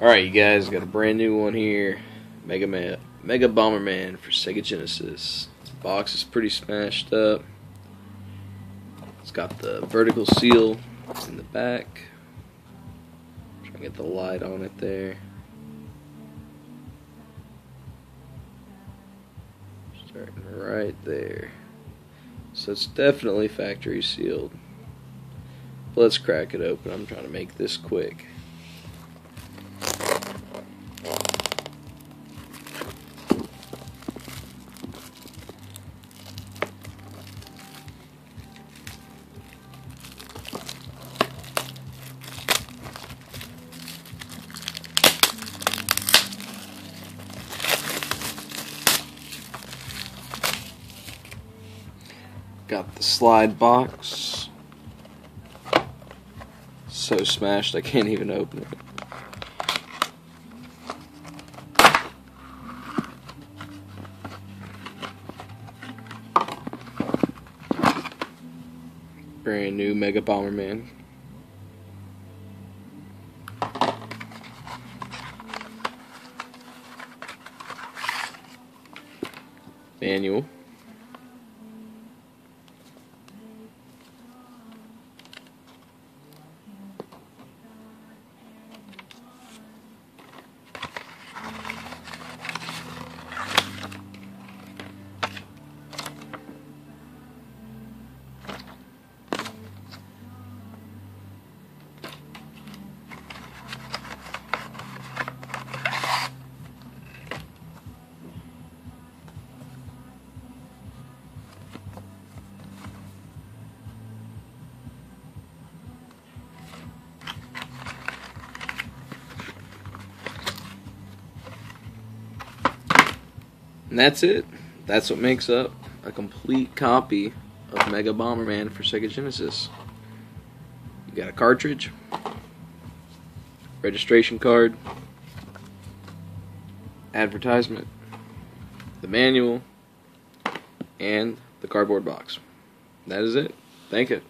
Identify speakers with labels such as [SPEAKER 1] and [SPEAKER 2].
[SPEAKER 1] Alright, you guys, got a brand new one here. Mega Man, Mega Bomberman for Sega Genesis. The box is pretty smashed up. It's got the vertical seal in the back. Try to get the light on it there. Starting right there. So it's definitely factory sealed. Let's crack it open. I'm trying to make this quick. Got the slide box. So smashed I can't even open it. Brand new Mega Bomberman. Manual. And that's it. That's what makes up a complete copy of Mega Bomberman for Sega Genesis. You got a cartridge, registration card, advertisement, the manual, and the cardboard box. That is it. Thank you.